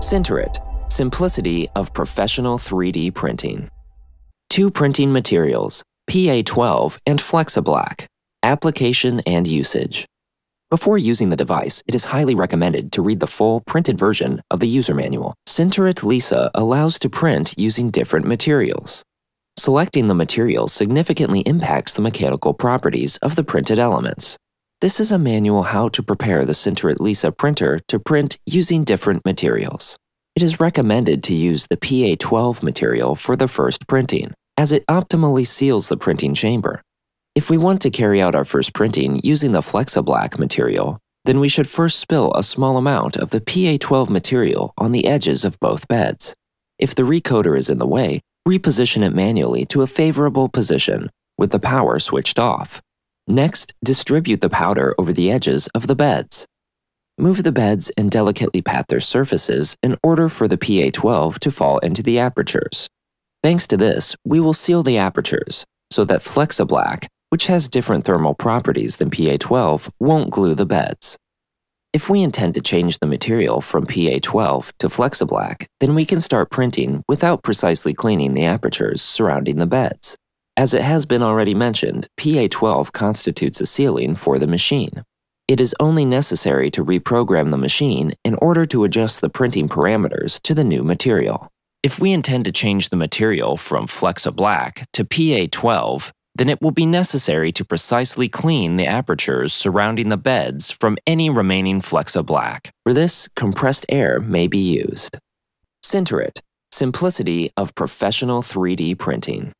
Sinterit, simplicity of professional 3D printing. Two printing materials, PA12 and Flexa Black. Application and usage. Before using the device, it is highly recommended to read the full printed version of the user manual. Sinterit Lisa allows to print using different materials. Selecting the material significantly impacts the mechanical properties of the printed elements. This is a manual how to prepare the Sinterit Lisa printer to print using different materials. It is recommended to use the PA12 material for the first printing, as it optimally seals the printing chamber. If we want to carry out our first printing using the Flexa Black material, then we should first spill a small amount of the PA12 material on the edges of both beds. If the recoater is in the way, reposition it manually to a favorable position with the power switched off. Next, distribute the powder over the edges of the beds. Move the beds and delicately pat their surfaces in order for the PA12 to fall into the apertures. Thanks to this, we will seal the apertures so that Flexa Black, which has different thermal properties than PA12, won't glue the beds. If we intend to change the material from PA12 to Flexa Black, then we can start printing without precisely cleaning the apertures surrounding the beds. As it has been already mentioned, PA12 constitutes a sealing for the machine. It is only necessary to reprogram the machine in order to adjust the printing parameters to the new material. If we intend to change the material from Flexa Black to PA12, then it will be necessary to precisely clean the apertures surrounding the beds from any remaining Flexa Black. For this, compressed air may be used. Sinterit, simplicity of professional 3D printing.